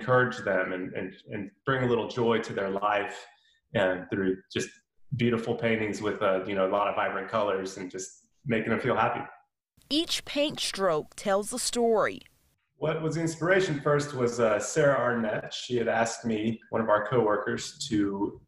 encourage them and, and, and bring a little joy to their life and through just beautiful paintings with uh, you know a lot of vibrant colors and just making them feel happy. Each paint stroke tells a story. What was the inspiration first was uh, Sarah Arnett. She had asked me, one of our coworkers, to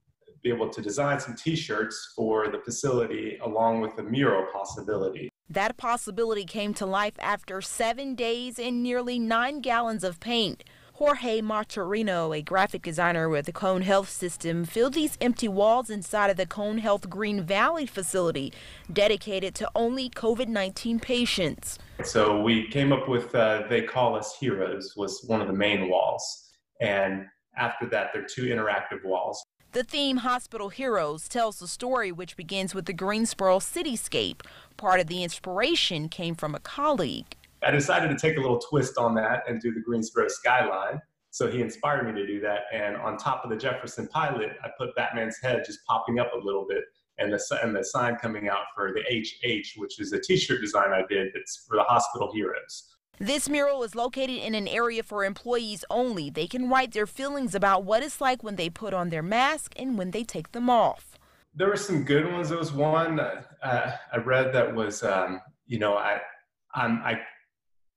be able to design some T-shirts for the facility along with a mural possibility. That possibility came to life after seven days and nearly nine gallons of paint. Jorge Maturino, a graphic designer with the Cone Health System, filled these empty walls inside of the Cone Health Green Valley facility, dedicated to only COVID-19 patients. So we came up with uh, They Call Us Heroes was one of the main walls. And after that, there are two interactive walls. The theme Hospital Heroes tells the story which begins with the Greensboro cityscape. Part of the inspiration came from a colleague. I decided to take a little twist on that and do the Greensboro skyline. So he inspired me to do that. And on top of the Jefferson pilot, I put Batman's head just popping up a little bit and the, and the sign coming out for the HH, which is a t-shirt design I did that's for the hospital heroes. This mural is located in an area for employees only. They can write their feelings about what it's like when they put on their mask and when they take them off. There were some good ones. There was one uh, I read that was, um, you know, I, I'm, I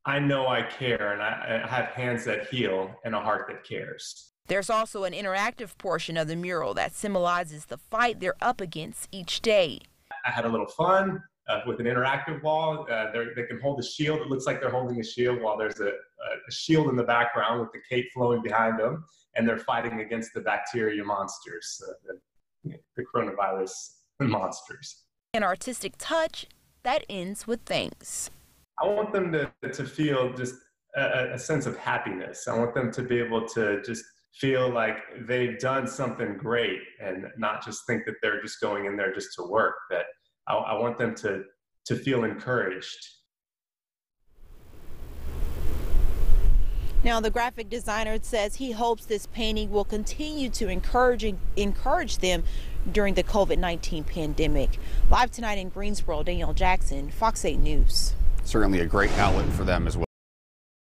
I know I care and I, I have hands that heal and a heart that cares. There's also an interactive portion of the mural that symbolizes the fight they're up against each day. I had a little fun uh, with an interactive wall. Uh, they can hold a shield. It looks like they're holding a shield while there's a, a, shield in the background with the cape flowing behind them, and they're fighting against the bacteria monsters, uh, the, the coronavirus monsters. An artistic touch that ends with thanks. I want them to, to feel just a, a sense of happiness. I want them to be able to just feel like they've done something great and not just think that they're just going in there just to work. That I, I want them to, to feel encouraged. Now, the graphic designer says he hopes this painting will continue to encourage, encourage them during the COVID 19 pandemic. Live tonight in Greensboro, Danielle Jackson, Fox 8 News certainly a great outlet for them as well.